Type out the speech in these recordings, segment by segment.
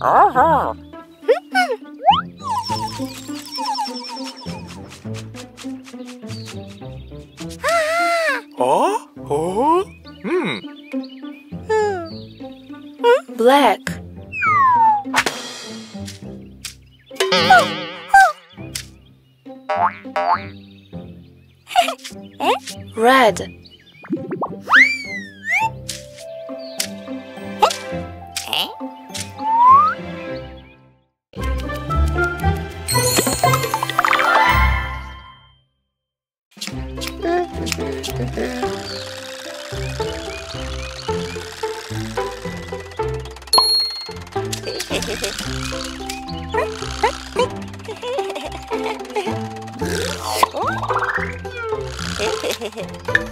啊哈。Hehehehe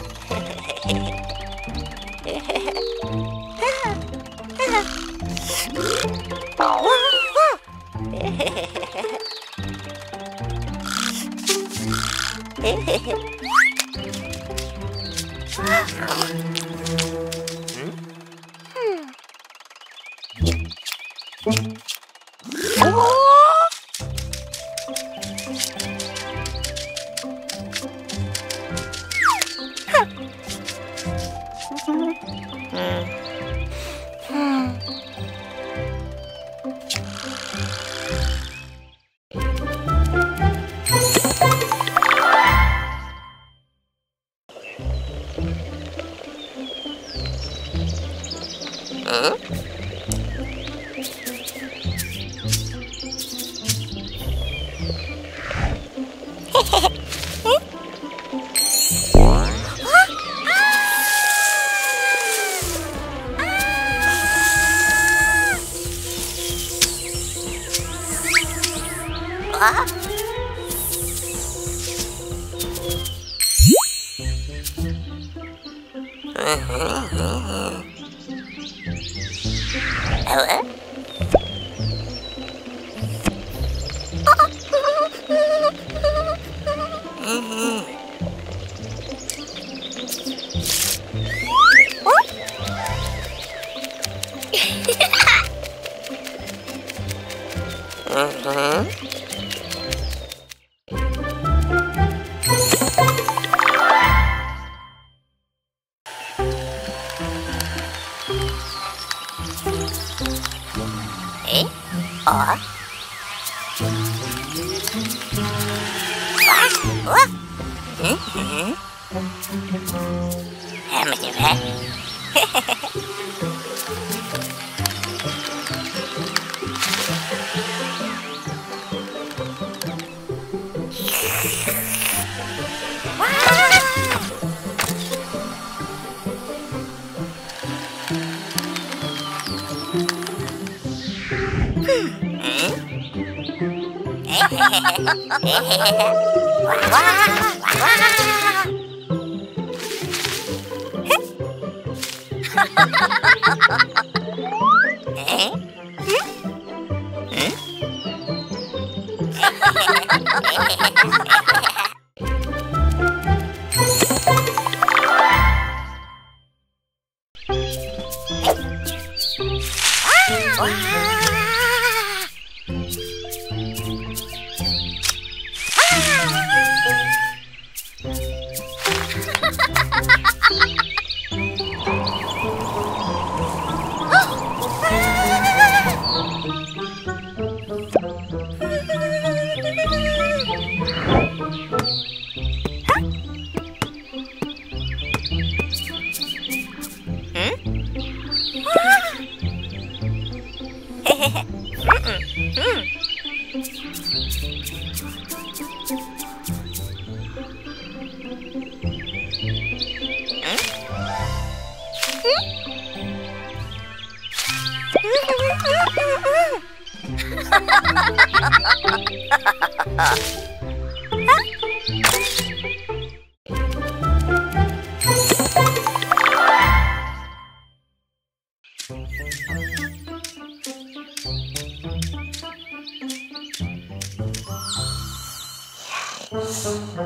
ハハハ! 와와 와. some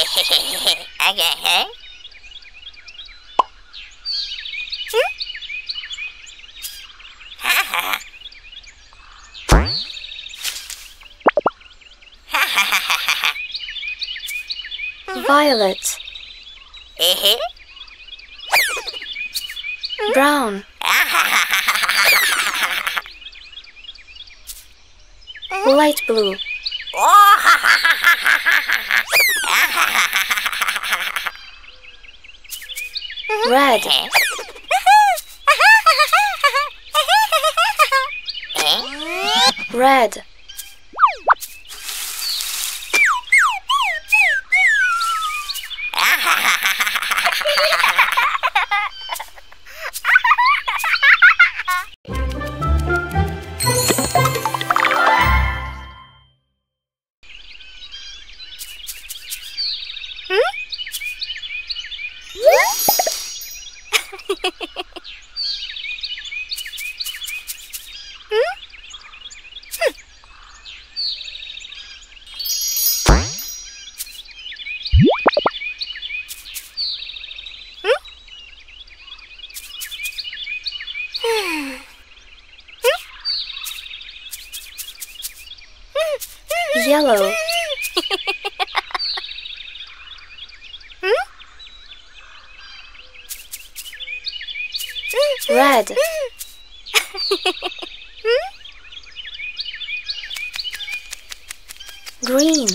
okay. Hmm? Violet. Mm-hmm. Brown. Light blue. Oh, Red. Red. Red. Green.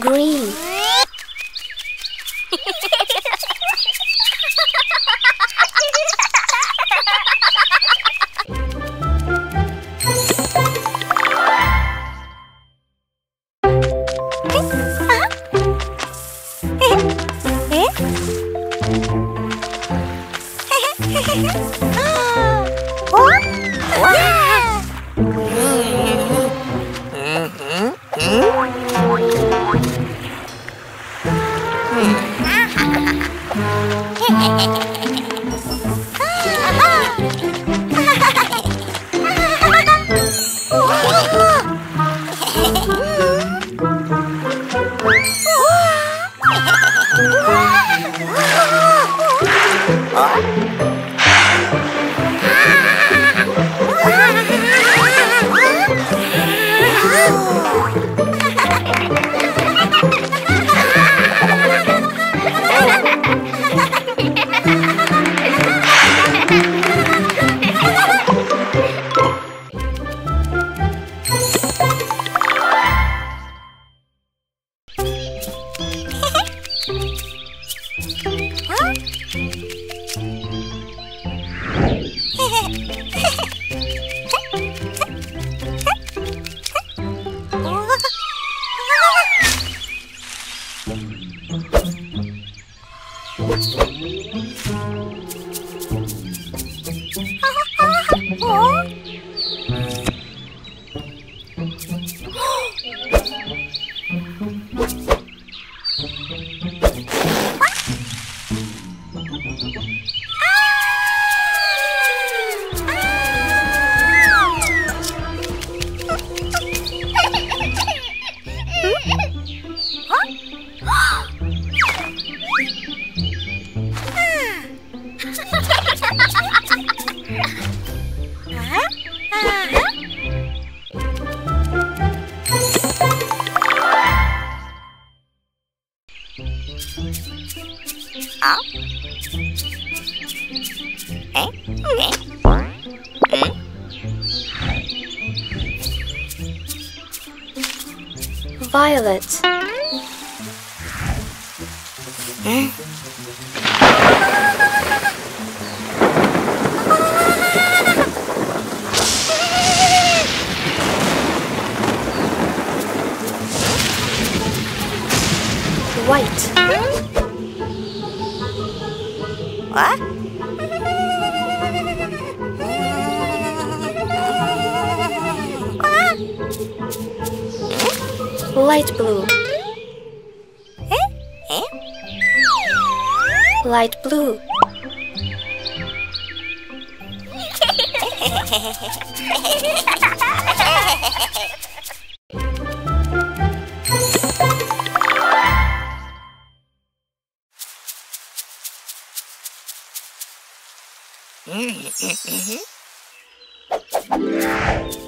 Green. Ha ha ha ha! Violet. Light blue. Light blue. Mm-hmm.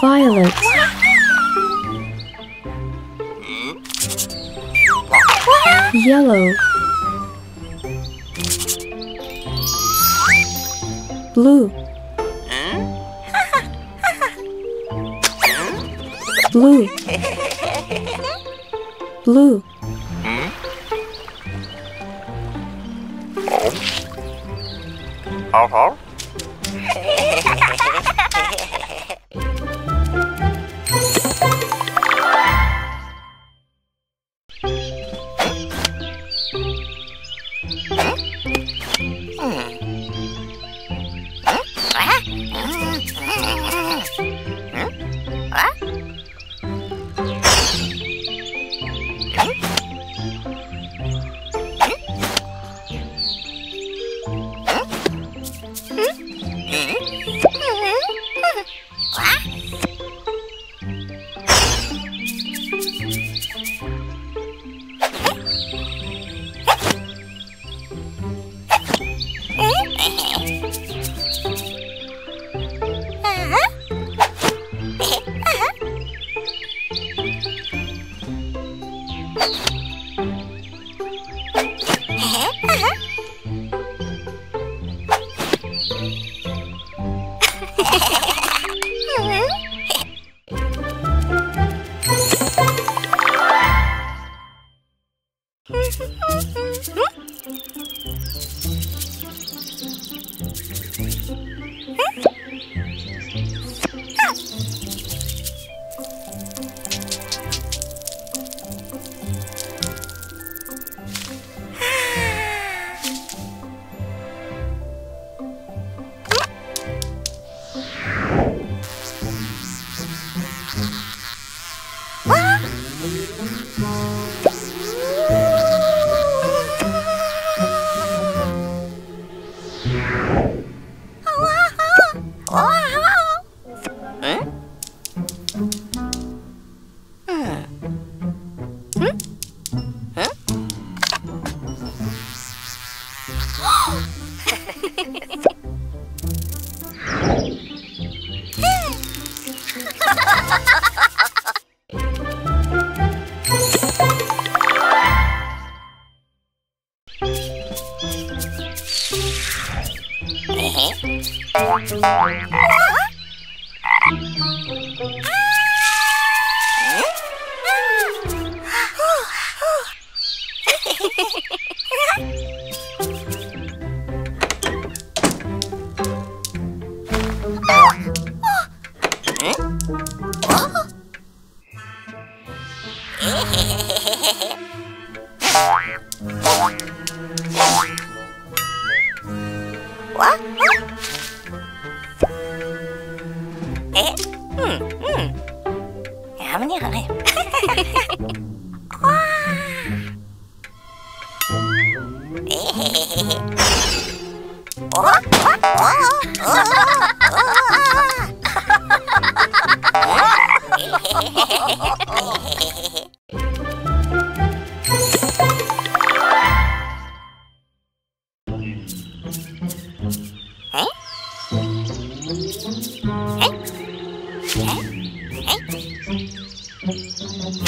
Violet. Yellow. Blue. Blue. Blue. Uh-huh. Oh! Huh?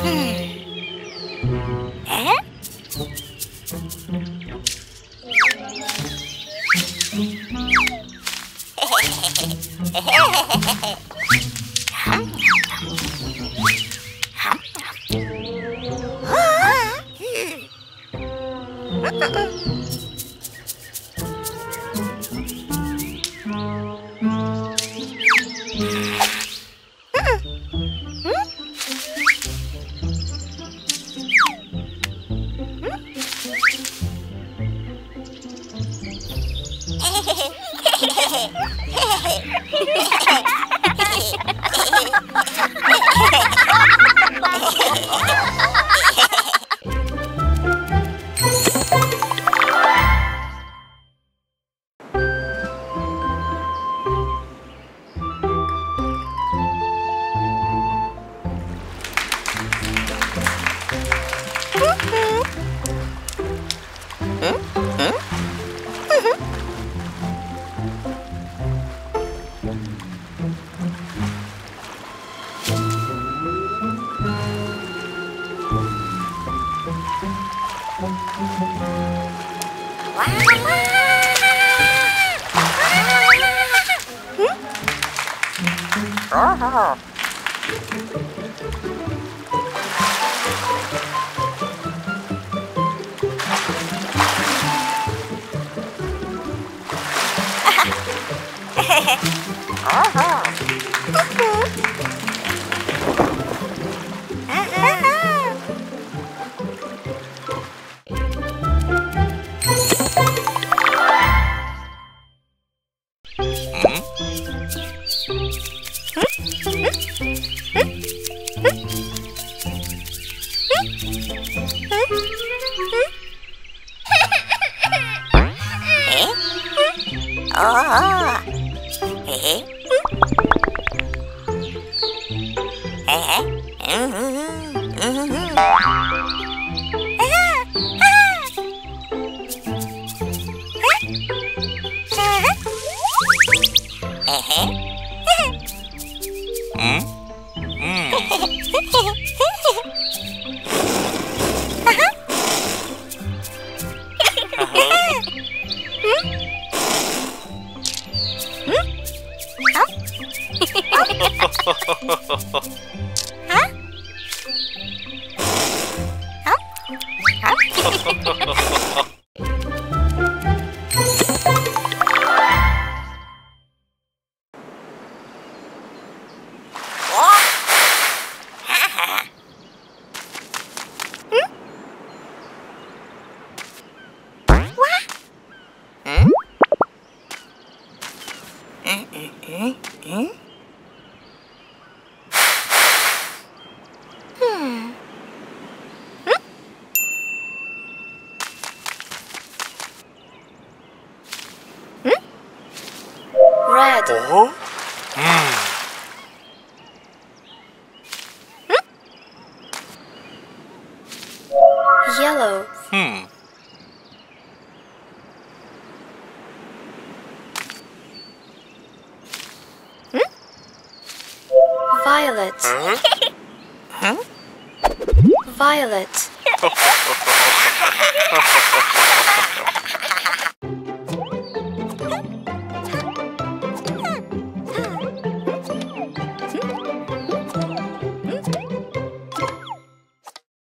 嗯。诶嘿嘿嘿嘿嘿嘿嘿嘿嘿嘿嘿嘿 어허. へん。うん。うん。Ho ho ho ho ho ho! 哦。